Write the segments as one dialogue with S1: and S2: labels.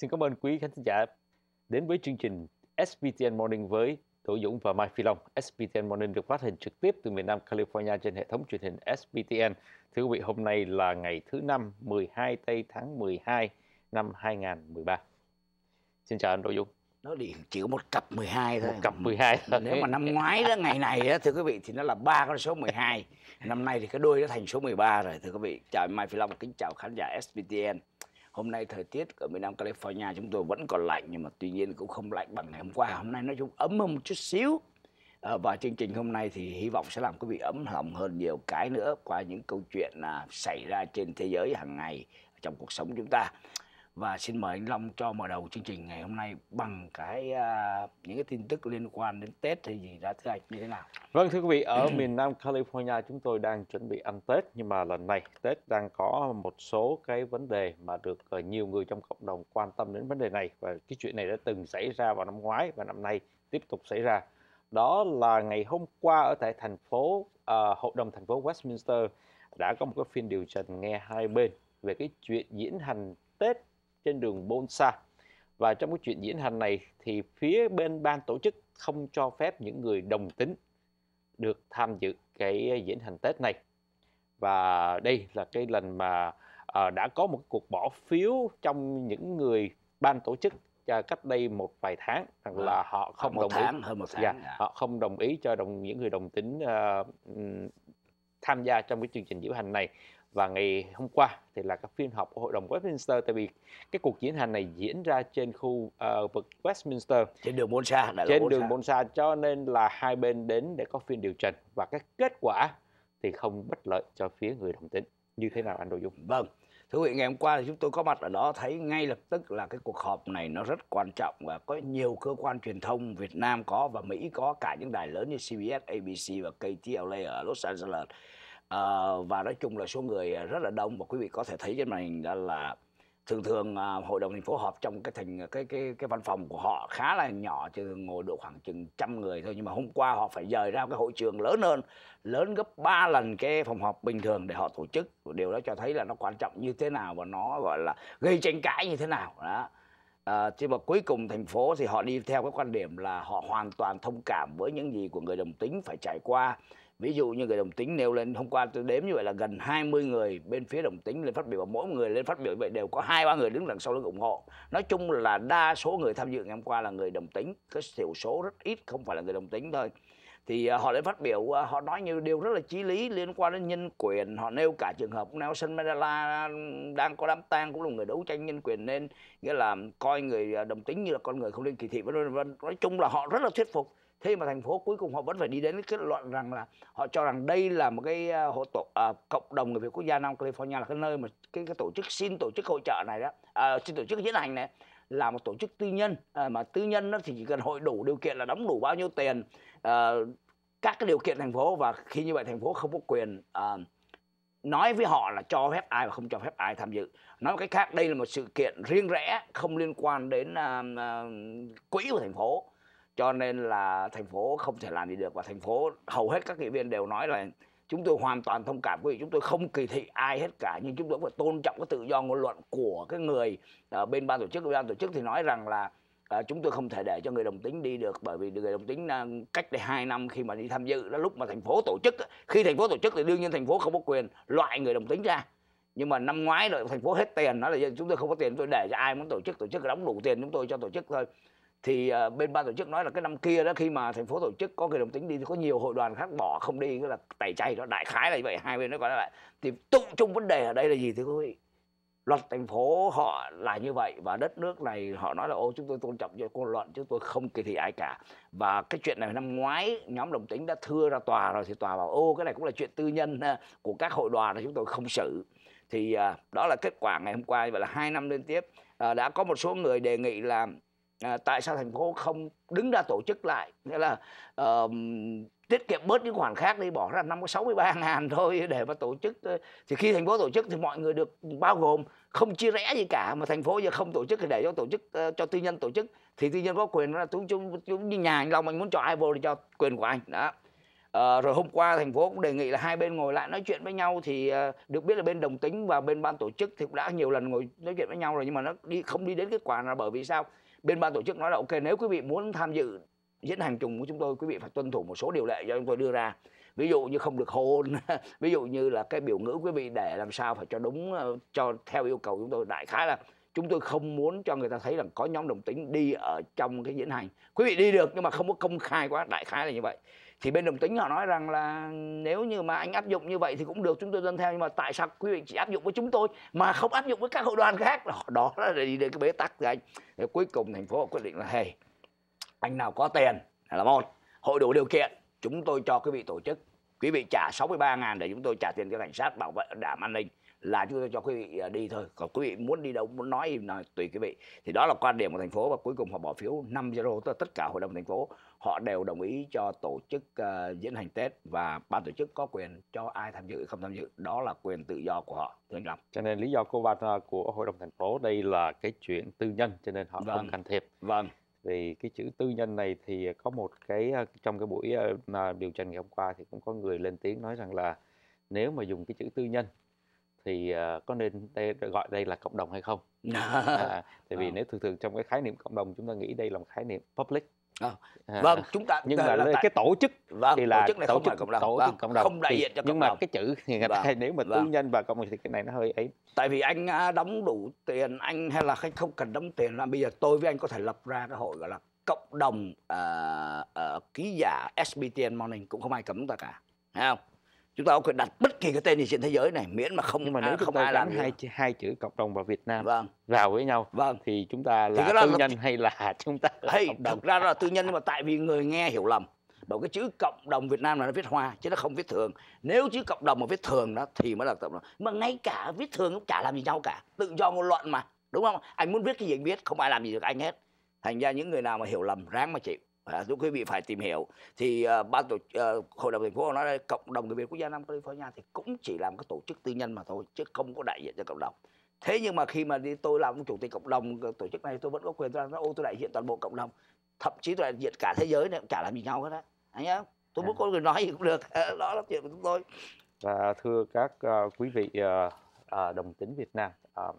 S1: Xin cảm ơn quý khán giả đến với chương trình SPTN Morning với Đỗ Dũng và Mai Phi Long. SPTN Morning được phát hình trực tiếp từ miền Nam California trên hệ thống truyền hình SPTN. Thưa quý vị, hôm nay là ngày thứ năm 12 tây tháng 12 năm 2013. Xin chào anh Đỗ Dũng.
S2: Nó đi chỉ có một cặp 12 thôi.
S1: Một cặp 12 thôi.
S2: Nếu mà năm ngoái đó ngày này đó thưa quý vị thì nó là ba con số 12. Năm nay thì cái đuôi nó thành số 13 rồi thưa quý vị. Chào Mai Phi Long kính chào khán giả SPTN. Hôm nay thời tiết ở miền Nam California chúng tôi vẫn còn lạnh nhưng mà tuy nhiên cũng không lạnh bằng ngày hôm qua. Hôm nay nói chung ấm hơn một chút xíu. À, và chương trình hôm nay thì hy vọng sẽ làm quý vị ấm lòng hơn nhiều cái nữa qua những câu chuyện à, xảy ra trên thế giới hàng ngày trong cuộc sống chúng ta và xin mời anh Long cho mở đầu chương trình ngày hôm nay bằng cái uh, những cái tin tức liên quan đến Tết hay gì đó thưa anh như thế nào?
S1: Vâng thưa quý vị, ở miền Nam California chúng tôi đang chuẩn bị ăn Tết nhưng mà lần này Tết đang có một số cái vấn đề mà được uh, nhiều người trong cộng đồng quan tâm đến vấn đề này và cái chuyện này đã từng xảy ra vào năm ngoái và năm nay tiếp tục xảy ra. Đó là ngày hôm qua ở tại thành phố uh, hội đồng thành phố Westminster đã có một cái phiên điều trần nghe hai bên về cái chuyện diễn hành Tết trên đường Bonsa. Và trong cái chuyện diễn hành này thì phía bên ban tổ chức không cho phép những người đồng tính được tham dự cái diễn hành Tết này. Và đây là cái lần mà uh, đã có một cuộc bỏ phiếu trong những người ban tổ chức uh, cách đây một vài tháng rằng là
S2: Vâng.
S1: họ không
S2: một
S1: đồng
S2: tháng,
S1: ý
S2: hơn một tháng.
S1: Dạ,
S2: dạ.
S1: họ không đồng ý cho đồng những người đồng tính ừm, tham gia trong cái chương trình diễu hành này và ngày hôm qua thì là các phiên họp của hội đồng Westminster tại vì cái cuộc diễn hành này diễn ra trên khu ờ, vực Westminster.
S2: Trên đường lộ
S1: trên đường Bonsa cho nên là hai bên đến để có phiên điều trần. Và cái kết quả thì không bất lợi cho phía người đồng tính. Như thế nào anh Đỗ Dung?
S2: Vâng. Thưa quý vị, ngày hôm qua thì chúng tôi có mặt ở đó thấy ngay lập tức là cái cuộc họp này nó rất quan trọng và có nhiều cơ quan truyền thông Việt Nam có và Mỹ có cả những đài lớn như CBS, ABC và KTLA ở Los Angeles à, và nói chung là số người à, rất là đông và quý vị có thể thấy trên màn hình đó là thường thường à, hội đồng thành phố họp trong cái thành à, cái cái cái văn phòng của họ khá là nhỏ chứ ngồi độ khoảng chừng trăm người thôi. Nhưng mà hôm qua họ phải dời ra cái hội trường lớn hơn lớn gấp 3 lần cái phòng họp bình thường để họ tổ chức. Điều đó cho thấy là nó quan trọng như thế nào và nó gọi là gây tranh cãi như thế nào. Đó. Ờ, à, nhưng mà cuối cùng thành phố thì họ đi theo cái quan điểm là họ hoàn toàn thông cảm với những gì của người đồng tính phải trải qua ví dụ như người đồng tính nêu lên, hôm qua tôi đếm như vậy là gần 20 người bên phía đồng tính lên phát biểu, và mỗi người lên phát biểu như vậy đều có hai, ba người đứng đằng sau lưng ủng hộ. Nói chung là đa số người tham dự ngày hôm qua là người đồng tính, cái thiểu số rất ít, không phải là người đồng tính thôi. Thì à, họ lên phát biểu à, họ nói nhiều điều rất là chí lý liên quan đến nhân quyền. Họ nêu cả trường hợp Nelson Mandela đang có đám tang, cũng là người đấu tranh nhân quyền nên nghĩa là coi người à, đồng tính như là con người không nên kỳ thị vân vân. Nói chung là họ rất là thuyết phục thế mà thành phố cuối cùng họ vẫn phải đi đến cái kết luận rằng là họ cho rằng đây là một cái à, hộ tổ à, cộng đồng người Việt quốc gia Nam California là cái nơi mà cái cái tổ chức xin tổ chức hội trợ này đó à, xin tổ chức diễn hành này là một tổ chức tư nhân à, mà tư nhân đó thì chỉ cần hội đủ điều kiện là đóng đủ bao nhiêu tiền à, các cái điều kiện thành phố và khi như vậy thành phố không có quyền à, nói với họ là cho phép ai và không cho phép ai tham dự. Nói một cách khác đây là một sự kiện riêng rẽ không liên quan đến à, à, quỹ của thành phố cho nên là thành phố không thể làm gì được và thành phố hầu hết các nghị viên đều nói là chúng tôi hoàn toàn thông cảm với chúng tôi không kỳ thị ai hết cả nhưng chúng tôi phải tôn trọng cái tự do ngôn luận của cái người ở bên ban tổ chức. Ban tổ chức thì nói rằng là à, chúng tôi không thể để cho người đồng tính đi được bởi vì người đồng tính à, cách đây 2 năm khi mà đi tham dự đó lúc mà thành phố tổ chức khi thành phố tổ chức thì đương nhiên thành phố không có quyền loại người đồng tính ra. Nhưng mà năm ngoái rồi thành phố hết tiền nói là chúng tôi không có tiền tôi để cho ai muốn tổ chức tổ chức đóng đủ tiền chúng tôi cho tổ chức thôi thì uh, bên ban tổ chức nói là cái năm kia đó khi mà thành phố tổ chức có người đồng tính đi thì có nhiều hội đoàn khác bỏ không đi cái là tẩy chay đó đại khái là như vậy hai bên nó gọi lại thì tụ chung vấn đề ở đây là gì thưa quý vị? Luật thành phố họ là như vậy và đất nước này họ nói là ô chúng tôi tôn trọng cho cô luận chúng tôi không kỳ thị ai cả. Và cái chuyện này năm ngoái nhóm đồng tính đã thưa ra tòa rồi thì tòa bảo ô cái này cũng là chuyện tư nhân ờ, của các hội đoàn là chúng tôi không xử. Thì uh, đó là kết quả ngày hôm qua vậy là hai năm liên tiếp uh, đã có một số người đề nghị là à, tại sao thành phố không đứng ra tổ chức lại? Nghĩa là uh, tiết kiệm bớt những khoản khác đi bỏ ra năm có 63 ngàn thôi để mà tổ chức thì khi thành phố tổ chức thì mọi người được bao gồm không chia rẽ gì cả mà thành phố giờ không tổ chức thì để cho tổ chức cho tư nhân tổ chức. Thì tư nhân có quyền là chúng chúng chúng như nhà anh Long anh muốn cho ai vô thì cho quyền của anh đó. À, rồi hôm qua thành phố cũng đề nghị là hai bên ngồi lại nói chuyện với nhau thì uh, được biết là bên đồng tính và bên ban tổ chức thì cũng đã nhiều lần ngồi nói chuyện với nhau rồi nhưng mà nó đi không đi đến kết quả là bởi vì sao? Bên ban tổ chức nói là, ok, nếu quý vị muốn tham dự diễn hành trùng của chúng tôi, quý vị phải tuân thủ một số điều lệ do chúng tôi đưa ra. Ví dụ như không được hôn, ví dụ như là cái biểu ngữ quý vị để làm sao phải cho đúng ờ, cho theo yêu cầu chúng tôi. Đại khái là chúng tôi không muốn cho người ta thấy rằng có nhóm đồng tính đi ở trong cái diễn hành. Quý vị đi được nhưng mà không có công khai quá đại khái là như vậy. Thì bên đồng tính họ nói rằng là nếu như mà anh áp dụng như vậy thì cũng được chúng tôi dân theo. Nhưng mà tại sao quý vị chỉ áp dụng với chúng tôi mà không áp dụng với các hội đoàn khác? Đó, đó là đi đến cái bế tắc rồi anh. Thì cuối cùng thành phố quyết định là hey anh nào có tiền là một hội đủ điều kiện chúng tôi cho quý vị tổ chức. Quý vị trả 63 ngàn để chúng tôi trả tiền cho cảnh sát bảo vệ đảm an ninh là chúng tôi cho quý vị à, đi thôi. Còn quý vị muốn đi đâu muốn nói là tùy quý vị. Thì đó là quan điểm của thành phố và cuối cùng họ bỏ phiếu 5 0 tất cả hội đồng thành phố họ đều đồng ý cho tổ chức uh, diễn hành Tết và ban tổ chức có quyền cho ai tham dự không tham dự đó là quyền tự do của họ thưa anh Long.
S1: Cho nên lý do cô ban của hội đồng thành phố đây là cái chuyện tư nhân cho nên họ vâng. không can thiệp.
S2: Vâng.
S1: Vì cái chữ tư nhân này thì có một cái trong cái buổi điều trần ngày hôm qua thì cũng có người lên tiếng nói rằng là nếu mà dùng cái chữ tư nhân thì uh, có nên đây gọi đây là cộng đồng hay không? À, tại vì à. nếu thường thường trong cái khái niệm cộng đồng chúng ta nghĩ đây là một khái niệm public.
S2: À, vâng chúng ta
S1: nhưng mà là cái tổ chức
S2: vâng,
S1: thì là
S2: tổ chức này tổ không chức, phải cộng đồng,
S1: tổ
S2: vâng,
S1: chức cộng đồng
S2: không đại diện cho
S1: nhưng
S2: mà
S1: đồng. cái chữ thì người ta vâng, nếu mà vâng. tư nhân và cộng đồng thì cái này nó hơi ấy.
S2: Tại vì anh đóng đủ tiền anh hay là khách không cần đóng tiền là bây giờ tôi với anh có thể lập ra cái hội gọi là cộng đồng uh, uh, ký giả SBTN Morning cũng không ai cấm chúng ta cả thấy không chúng ta có đặt bất kỳ cái tên gì trên thế giới này miễn mà không
S1: nhưng mà nếu
S2: không
S1: ai làm hai hai chữ cộng đồng và Việt Nam
S2: vâng.
S1: vào với nhau
S2: vâng.
S1: thì chúng ta là thì tư là... nhân hay là chúng ta
S2: là hay cộng đồng? thực ra là tư nhân nhưng mà tại vì người nghe hiểu lầm. Bởi cái chữ cộng đồng Việt Nam là nó viết hoa chứ nó không viết thường. Nếu chữ cộng đồng mà viết thường đó thì mới là cộng đồng. Mà ngay cả viết thường cũng chả làm gì nhau cả. Tự do ngôn luận mà đúng không? Anh muốn viết cái gì anh viết không ai làm gì được anh hết. Thành ra những người nào mà hiểu lầm ráng mà chịu à, quý vị phải tìm hiểu. Thì uh, ban tổ uh, hội đồng thành phố nói đây cộng đồng người Việt quốc gia Nam California thì cũng chỉ làm cái tổ chức tư nhân mà thôi chứ không có đại diện cho cộng đồng. Thế nhưng mà khi mà đi tôi làm chủ tịch cộng đồng tổ chức này tôi vẫn có quyền ra nói ô tôi đại diện toàn bộ cộng đồng. Thậm chí tôi đại diện cả thế giới này cũng chả làm gì nhau hết á anh nhá tôi muốn à. có người nói gì cũng được đó là chuyện của chúng tôi.
S1: Và thưa các uh, quý vị uh, uh, đồng tính Việt Nam uh,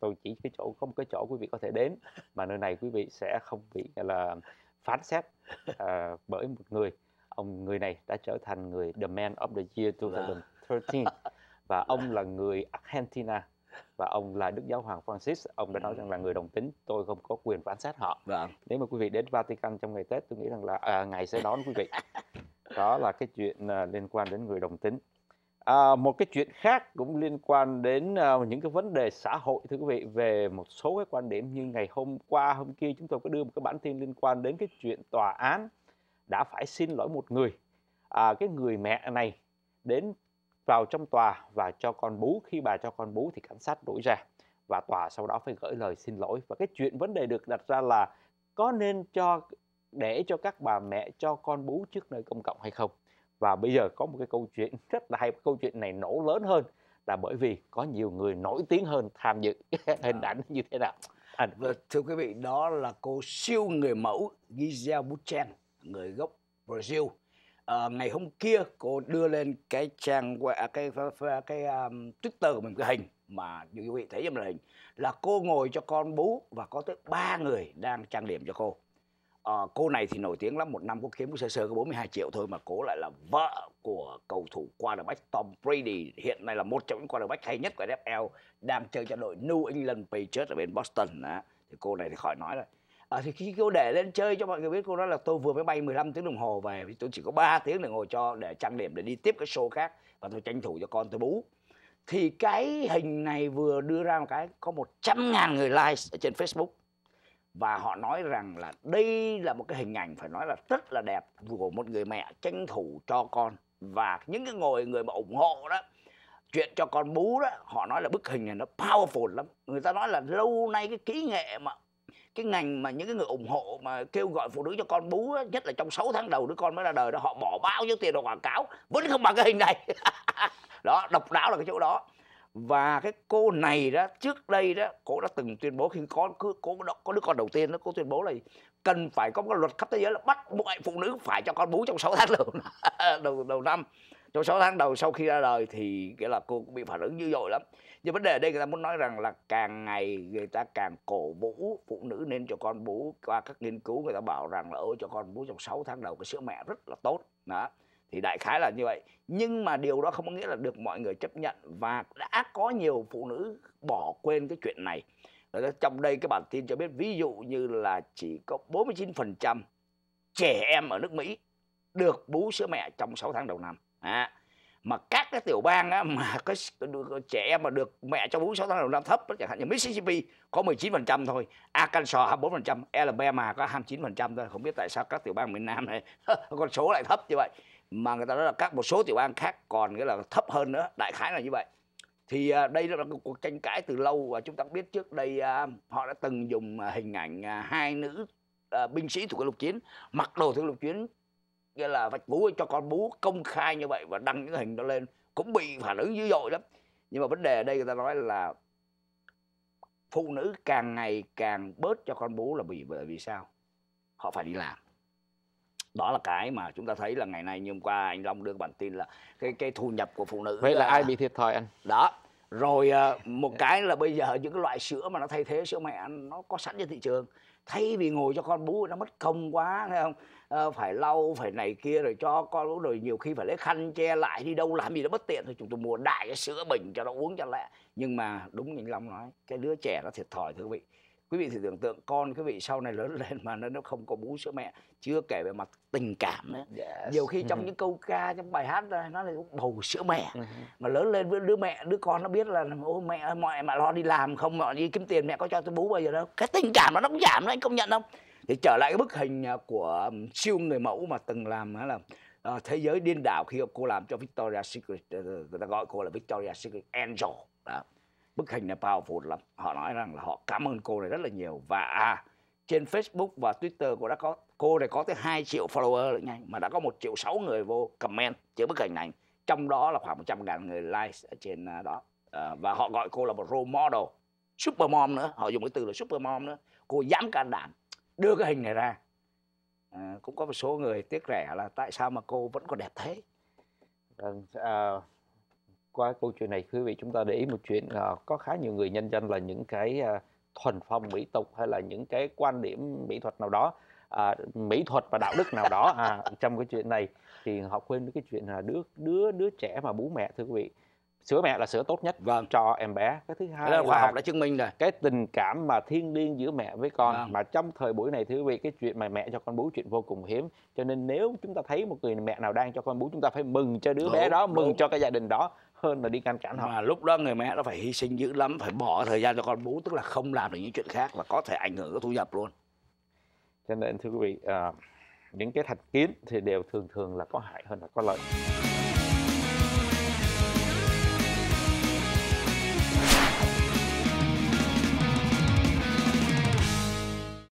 S1: tôi chỉ cái chỗ có một cái chỗ quý vị có thể đến mà nơi này quý vị sẽ không bị là phán xét uh, bởi một người. Ông người này đã trở thành người the man of the year 2013 và ông là người Argentina và ông là Đức Giáo hoàng Francis. Ông đã nói rằng là người đồng tính tôi không có quyền phán xét họ.
S2: Vâng.
S1: nếu mà quý vị đến Vatican trong ngày Tết tôi nghĩ rằng là à, ngày sẽ đón quý vị. Đó là cái chuyện uh, liên quan đến người đồng tính À, một cái chuyện khác cũng liên quan đến uh, những cái vấn đề xã hội thưa quý vị về một số cái quan điểm như ngày hôm qua hôm kia chúng tôi có đưa một cái bản tin liên quan đến cái chuyện tòa án đã phải xin lỗi một người. À, cái người mẹ này đến vào trong tòa và cho con bú. Khi bà cho con bú thì cảnh sát đuổi ra và tòa sau đó phải gửi lời xin lỗi. Và cái chuyện vấn đề được đặt ra là có nên cho để cho các bà mẹ cho con bú trước nơi công cộng hay không? Và bây giờ có một cái câu chuyện rất là hay câu chuyện này nổ lớn hơn là bởi vì có nhiều người nổi tiếng hơn tham dự hình ảnh như thế nào.
S2: Anh và thưa quý vị đó là cô siêu người mẫu Giselle Bündchen người gốc Brazil. À, ngày hôm kia cô đưa lên cái trang à, cái cái, cái um, Twitter của mình cái hình mà như quý vị thấy trong hình là cô ngồi cho con bú và có tới ba người đang trang điểm cho cô à, cô này thì nổi tiếng lắm một năm cô kiếm sơ sơ có 42 triệu thôi mà cô lại là vợ của cầu thủ quarterback Tom Brady. Hiện nay là một trong những quarterback hay nhất của NFL đang chơi cho đội New England Patriots ở bên Boston đó. thì cô này thì khỏi nói rồi. À, thì khi cô để lên chơi cho mọi người biết cô nói là tôi vừa mới bay 15 tiếng đồng hồ về thì tôi chỉ có 3 tiếng để ngồi cho để trang điểm để đi tiếp cái show khác và tôi tranh thủ cho con tôi bú. Thì cái hình này vừa đưa ra một cái có 100 ngàn người like ở trên Facebook và họ nói rằng là đây là một cái hình ảnh phải nói là rất là đẹp của một người mẹ tranh thủ cho con. Và những cái ngồi người mà ủng hộ đó chuyện cho con bú đó họ nói là bức hình này nó powerful lắm. Người ta nói là lâu nay cái kỹ nghệ mà cái ngành mà những cái người ủng hộ mà kêu gọi phụ nữ cho con bú đó, nhất là trong 6 tháng đầu đứa con mới ra đời đó họ bỏ bao nhiêu tiền vào quảng cáo vẫn không bằng cái hình này. Đó độc đáo là cái chỗ đó và cái cô này đó trước đây đó cô đã từng tuyên bố khi có cứ có, có đứa con đầu tiên đó cô tuyên bố là cần phải có một luật khắp thế giới là bắt mọi phụ nữ phải cho con bú trong 6 tháng đầu đầu đầu năm. Trong 6 tháng đầu sau khi ra đời thì cái là cô cũng bị phản ứng dữ dội lắm. Nhưng vấn đề ở đây người ta muốn nói rằng là càng ngày người ta càng cổ vũ phụ nữ nên cho con bú. Qua các nghiên cứu người ta bảo rằng là ôi cho con bú trong 6 tháng đầu cái sữa mẹ rất là tốt. Đó thì đại khái là như vậy. Nhưng mà điều đó không có nghĩa là được mọi người chấp nhận và đã có nhiều phụ nữ bỏ quên cái chuyện này. Trong đây cái bản tin cho biết ví dụ như là chỉ có 49% trẻ em ở nước Mỹ được bú sữa mẹ trong 6 tháng đầu năm. À, mà các cái tiểu bang á, mà có trẻ em mà được mẹ cho bú 6 tháng đầu năm thấp chẳng hạn như Mississippi có 19% thôi Arkansas 24% Alabama có 29% thôi. Không biết tại sao các tiểu bang miền Nam này con số lại thấp như vậy mà người ta nói là các một số tiểu bang khác còn nghĩa là thấp hơn nữa, đại khái là như vậy. Thì à, đây là một cuộc tranh cãi từ lâu và chúng ta biết trước đây à, họ đã từng dùng à, hình ảnh hai nữ binh sĩ thuộc lục chiến, mặc đồ thuộc lục chiến, nghĩa là vạch bú cho con bú công khai như vậy và đăng những hình đó lên, cũng bị phản ứng dữ dội lắm. Nhưng mà vấn đề ở đây người ta nói là phụ nữ càng ngày càng bớt cho con bú là vì bởi vì sao? Họ phải đi làm đó là cái mà chúng ta thấy là ngày nay như hôm qua anh Long đưa bản tin là cái cái thu nhập của phụ nữ
S1: vậy là, là ai bị thiệt thòi anh?
S2: Đó rồi ờ, một cái là bây giờ những cái loại sữa mà nó thay thế sữa mẹ nó có sẵn trên thị trường. Thay vì ngồi cho con bú nó mất công quá thấy không? À, phải lau phải này kia rồi cho con uống rồi nhiều khi phải lấy khăn che lại đi đâu làm gì nó bất tiện. Thì chúng tôi mua đại cái sữa bình cho nó uống cho lẹ. Nhưng mà đúng như anh Long nói cái đứa trẻ nó thiệt thòi thưa quý vị quý vị thử tưởng tượng con quý vị sau này lớn lên mà nó không có bú sữa mẹ chưa kể về mặt tình cảm nữa. Yes. nhiều khi trong những câu ca trong bài hát nó là bầu sữa mẹ. Uh-huh. mà lớn lên với đứa mẹ đứa con nó biết là ô mẹ mọi mẹ lo đi làm không mà đi kiếm tiền mẹ có cho tôi bú bao giờ đâu. Cái tình cảm nó cũng giảm đó anh công nhận không? Thì trở lại cái bức hình à, của siêu người mẫu mà từng làm là uh, thế giới điên đảo khi cô làm cho Victoria Secret người ta gọi cô là Victoria Secret Angel. Đó bức hình này powerful lắm. Họ nói rằng là họ cảm ơn cô này rất là nhiều. Và à, trên Facebook và Twitter cô đã có cô này có tới 2 triệu follower nữa nhanh mà đã có một triệu sáu người vô comment trên bức hình này trong đó là khoảng 100 ngàn người like ở trên à, đó. À, và họ gọi cô là một role model. Super mom nữa. Họ dùng cái từ là super mom nữa. Cô dám can đảm đưa cái hình này ra. À, cũng có một số người tiếc rẻ là tại sao mà cô vẫn còn đẹp thế?
S1: Vâng à, qua câu chuyện này quý vị chúng ta để ý một chuyện uh, có khá nhiều người nhân danh là những cái uh, thuần phong mỹ tục hay là những cái quan điểm mỹ thuật nào đó uh, mỹ thuật và đạo đức nào đó à, trong cái chuyện này. Thì họ quên cái chuyện là đứa đứa đứa trẻ mà bố mẹ thưa quý vị sữa mẹ là sữa tốt nhất
S2: vâng.
S1: cho em bé cái thứ hai
S2: là khoa học đã chứng minh rồi
S1: cái tình cảm mà thiên liêng giữa mẹ với con vâng. mà trong thời buổi này thưa quý vị cái chuyện mà mẹ cho con bú chuyện vô cùng hiếm cho nên nếu chúng ta thấy một người mẹ nào đang cho con bú chúng ta phải mừng cho đứa đúng, bé đó mừng đúng. cho cái gia đình đó hơn là đi ngăn cản họ
S2: mà lúc đó người mẹ nó phải hy sinh dữ lắm phải bỏ thời gian cho con bú tức là không làm được những chuyện khác và có thể ảnh hưởng cái thu nhập luôn
S1: cho nên thưa quý vị uh, những cái thành kiến thì đều thường thường là có hại hơn là có lợi